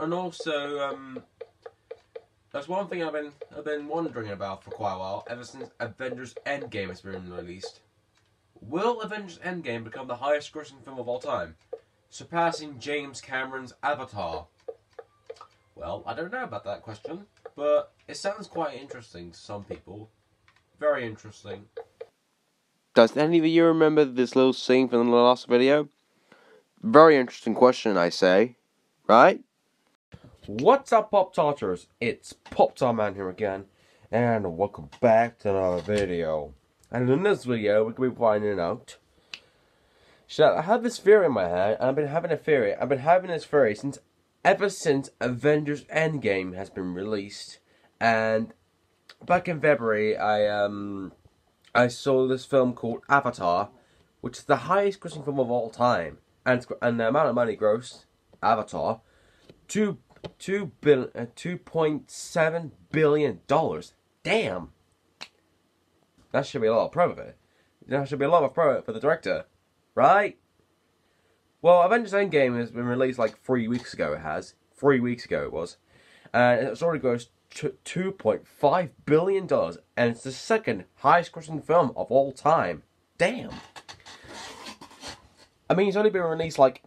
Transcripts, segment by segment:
and also, um, there's one thing I've been I've been wondering about for quite a while, ever since Avengers Endgame has been released. Will Avengers Endgame become the highest grossing film of all time, surpassing James Cameron's Avatar? Well, I don't know about that question, but it sounds quite interesting to some people. Very interesting. Does any of you remember this little scene from the last video? Very interesting question, I say. Right? What's up, Pop Tartars? It's Pop Tart Man here again, and welcome back to another video. And in this video, we're going to be finding out. So I have this theory in my head, and I've been having a theory. I've been having this theory since ever since Avengers Endgame has been released, and back in February, I um I saw this film called Avatar, which is the highest grossing film of all time, and and the amount of money grossed Avatar, two two bill uh, two point seven billion dollars. Damn, that should be a lot of profit. That should be a lot of profit for the director, right? Well, Avengers Endgame has been released like three weeks ago. It has three weeks ago. It was, and it's already grossed two point five billion dollars, and it's the second highest-grossing film of all time. Damn. I mean, it's only been released like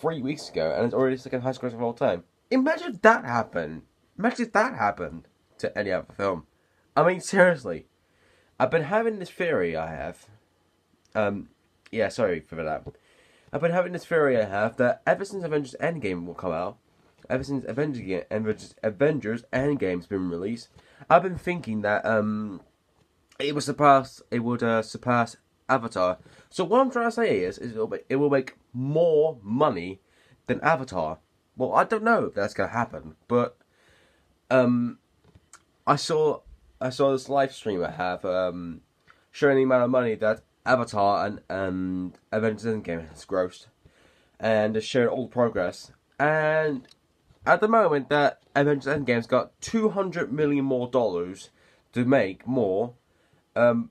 three weeks ago, and it's already second highest-grossing of all time. Imagine if that happened. Imagine if that happened to any other film. I mean, seriously. I've been having this theory. I have. Um, yeah, sorry for that. I've been having this theory. I have that ever since Avengers Endgame will come out, ever since Avengers Avengers, Avengers Endgame's been released, I've been thinking that um it will surpass it would uh, surpass Avatar. So what I'm trying to say is, is it will make more money than Avatar. Well, I don't know if that's gonna happen, but um, I saw I saw this live stream I have um showing the amount of money that Avatar and and Avengers Endgame has grossed, and showed all the progress. And at the moment, that Avengers Endgame's got two hundred million more dollars to make more. Um,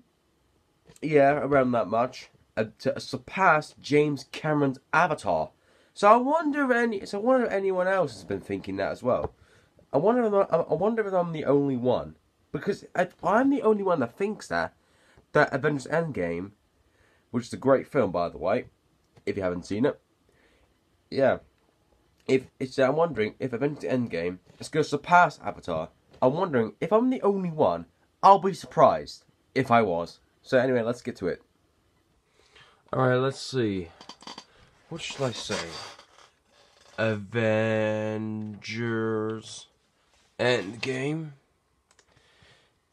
yeah, around that much uh, to surpass James Cameron's Avatar. So I wonder if any. So I wonder if anyone else has been thinking that as well. I wonder if I'm, I wonder if I'm the only one because if I'm the only one that thinks that that Avengers Endgame, which is a great film by the way, if you haven't seen it, yeah, if it's I'm wondering if Avengers Endgame is going to surpass Avatar. I'm wondering if I'm the only one. I'll be surprised if I was. So anyway, let's get to it. All right, let's see. What should I say? Avengers Endgame.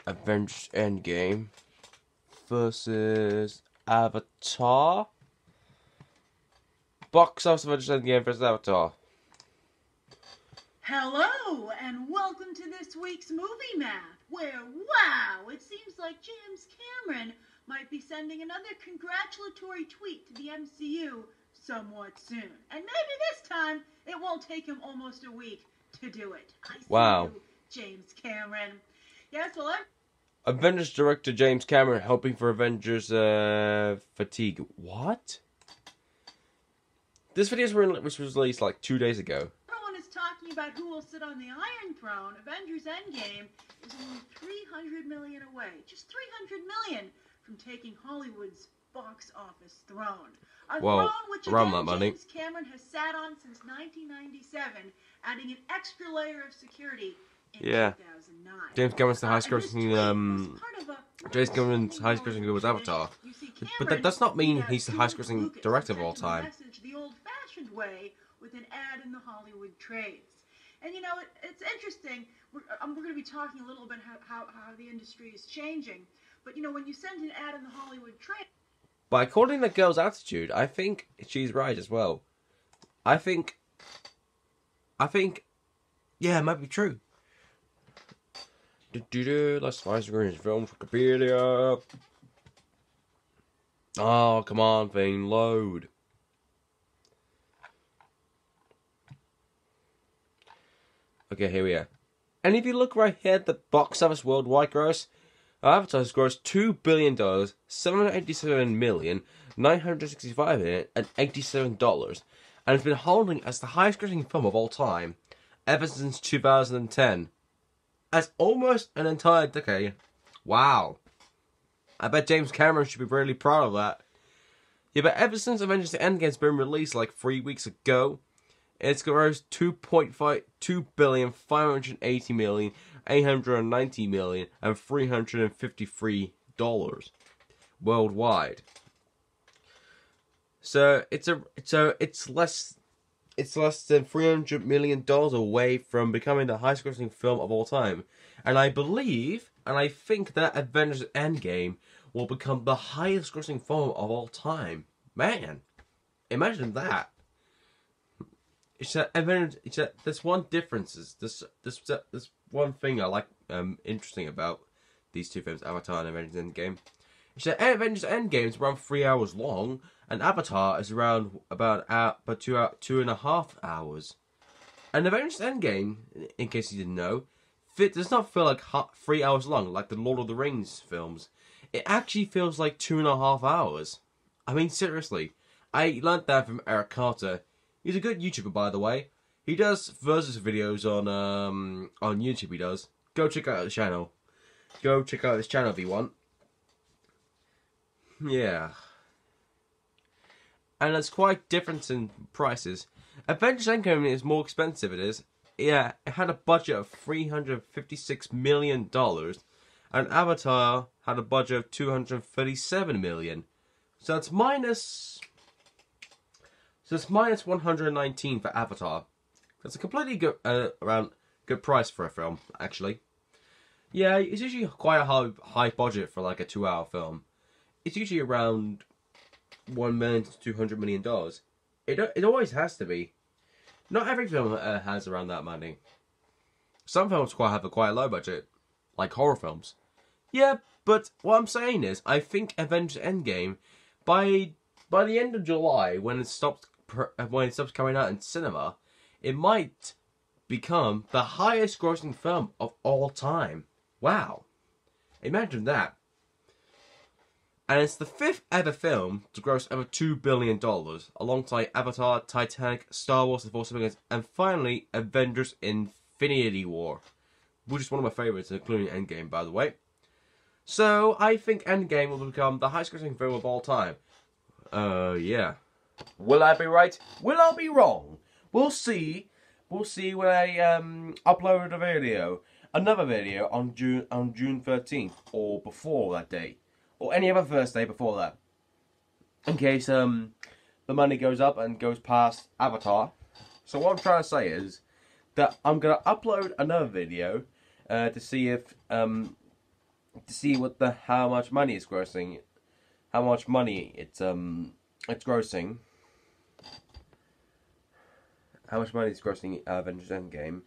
Avengers Endgame versus Avatar. Box office Avengers Endgame versus Avatar. Hello, and welcome to this week's Movie Map, where, wow, it seems like James Cameron might be sending another congratulatory tweet to the MCU somewhat soon. And maybe this time it won't take him almost a week to do it. I see Wow. you, James Cameron. Yes, well, I'm Avengers director James Cameron hoping for Avengers uh, fatigue. What? This video was released like two days ago. Everyone is talking about who will sit on the Iron Throne. Avengers Endgame is only 300 million away. Just 300 million from taking Hollywood's box office throne. A Well, throne which again, that money. James Cameron has sat on since 1997, adding an extra layer of security in Yeah. 2009. James Cameron's the Uh, highest grossing, um, was part of a James Cameron's highest grossing was Avatar. But that does not mean he's the highest grossing director of all sent him a time. message the old-fashioned way with an ad in the Hollywood trades. And you know, it, it's interesting. We're, um, we're going to be talking a little bit how, how, how the industry is changing. But you know, when you send an ad in the Hollywood trade, according to the girl's attitude, I think she's right as well. I think. I think. Yeah, it might be true. Do-do-do, Let's find screens film for Wikipedia. Oh, come on, thing, load. Okay, here we are. And if you look right here at the box office worldwide gross, Avatar has grossed two billion dollars, seven hundred eighty-seven million, nine hundred sixty-five it, and eighty-seven dollars. and it's been holding as the highest grossing film of all time ever since 2010. That's almost an entire decade. Wow. I bet James Cameron should be really proud of that. Yeah, but ever since Avengers Endgame's been released like three weeks ago, it's grossed 2.5, 2 billion, 580 million, 890 million, and 353 dollars worldwide. So it's a so it's less it's less than 300 million dollars away from becoming the highest grossing film of all time. And I believe and I think that Avengers Endgame will become the highest grossing film of all time. Man, imagine that. It's that Avengers. It's that there's one difference. Is this this this one thing I like um interesting about these two films, Avatar and Avengers Endgame. It's that Avengers Endgame is around three hours long, and Avatar is around about uh, about two uh, two and a half hours. And Avengers Endgame, in case you didn't know, fit does not feel like three hours long like the Lord of the Rings films. It actually feels like two and a half hours. I mean, seriously, I learned that from Eric Carter. He's a good YouTuber, by the way. He does versus videos on um on YouTube. He does. Go check out his channel. Go check out his channel if you want. Yeah. And it's quite different in prices. Avengers Endgame is more expensive. It is. Yeah, it had a budget of three hundred fifty-six million dollars, and Avatar had a budget of two hundred thirty-seven million. So it's minus. It's minus one hundred nineteen for Avatar. That's a completely good uh, around good price for a film, actually. Yeah, it's usually quite a high high budget for like a two-hour film. It's usually around one million to two hundred million dollars. It it always has to be. Not every film uh, has around that money. Some films quite have a quite low budget, like horror films. Yeah, but what I'm saying is, I think Avengers Endgame, by by the end of July, when it stops uh, when it stops coming out in cinema, it might become the highest grossing film of all time. Wow, imagine that. And it's the fifth ever film to gross over $2 billion, alongside Avatar, Titanic, Star Wars The Force Awakens, and finally Avengers Infinity War, which is one of my favourites, including Endgame, by the way. So, I think Endgame will become the highest grossing film of all time. Uh, yeah. Will I be right? Will I be wrong? We'll see. We'll see when I um, upload a video, another video on June on June 13th, or before that day, or any other Thursday before that. In case um, the money goes up and goes past Avatar. So what I'm trying to say is that I'm gonna upload another video uh, to see if um, to see what the how much money is grossing, how much money it's um it's grossing, how much money is grossing uh, Avengers Endgame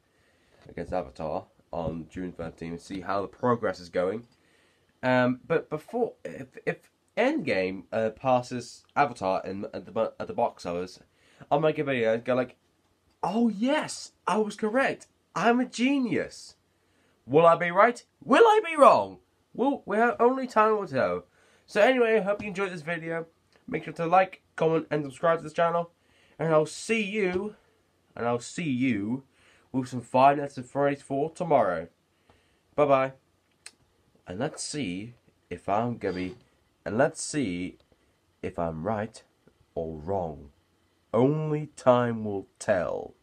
against Avatar on June 13th. See how the progress is going. Um, but before, if, if Endgame uh, passes Avatar in at the at the box office, I'll make a video and go like, "Oh yes, I was correct. I'm a genius." Will I be right? Will I be wrong? Well, we have only time will tell. So anyway, I hope you enjoyed this video. Make sure to like, comment, and subscribe to this channel. And I'll see you, and I'll see you with some Five Nights at Freddy's 4 tomorrow. Bye bye and let's see if I'm gonna be, and let's see if I'm right or wrong. Only time will tell.